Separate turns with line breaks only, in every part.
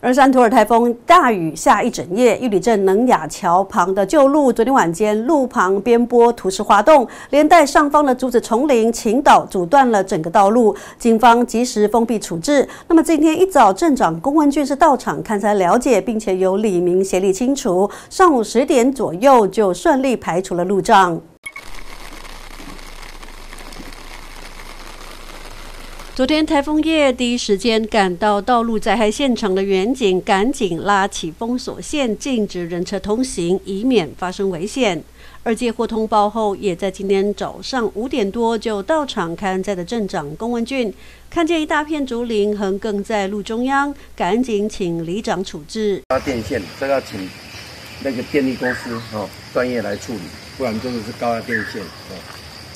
而山图尔台风大雨下一整夜，玉里镇能雅桥旁的旧路，昨天晚间路旁边坡土石滑动，连带上方的竹子丛林倾倒，阻断了整个道路。警方及时封闭处置。那么今天一早，镇长龚文俊是到场勘察了解，并且由李明协力清除。上午十点左右就顺利排除了路障。昨天台风夜第一时间赶到道路灾害现场的远警，赶紧拉起封锁线，禁止人车通行，以免发生危险。而接获通报后，也在今天早上五点多就到场看灾的镇长龚文俊，看见一大片竹林横亘在路中央，赶紧请里长处置。
拉电线，这个要请那个电力公司哦专业来处理，不然真的是高压电线哦。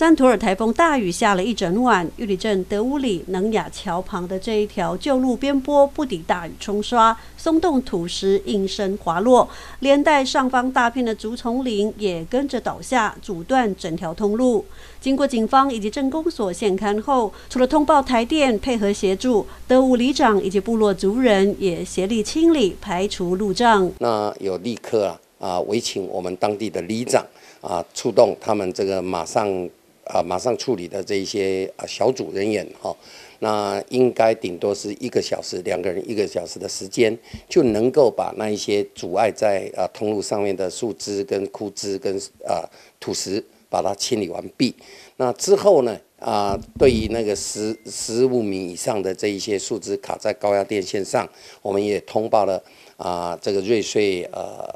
三土尔台风大雨下了一整晚，玉里镇德乌里能雅桥旁的这一条旧路边坡不敌大雨冲刷，松动土石应声滑落，连带上方大片的竹丛林也跟着倒下，阻断整条通路。经过警方以及镇公所现勘后，除了通报台电配合协助，德乌里长以及部落族人也协力清理，排除路障。
那有立刻啊啊，委请我们当地的里长啊，出动他们这个马上。啊，马上处理的这一些啊小组人员哈，那应该顶多是一个小时，两个人一个小时的时间，就能够把那一些阻碍在啊通路上面的树枝跟枯枝跟啊土石把它清理完毕。那之后呢，啊，对于那个十十五米以上的这一些树枝卡在高压电线上，我们也通报了啊这个瑞穗呃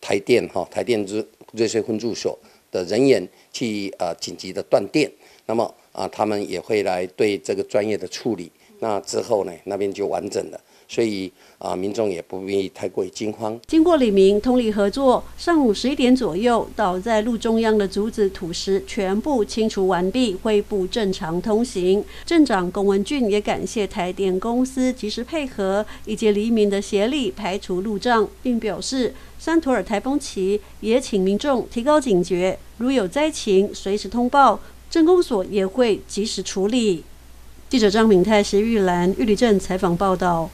台电哈台电之瑞穗分驻所。的人员去呃紧急的断电，那么啊他们也会来对这个专业的处理，那之后呢那边就完整了，所以啊民众也不必太过于惊慌。
经过李明通力合作，上午十一点左右，倒在路中央的竹子土石全部清除完毕，恢复正常通行。镇长龚文俊也感谢台电公司及时配合以及黎明的协力排除路障，并表示。山图尔台风期，也请民众提高警觉，如有灾情，随时通报，镇公所也会及时处理。记者张敏泰、石玉兰、玉里镇采访报道。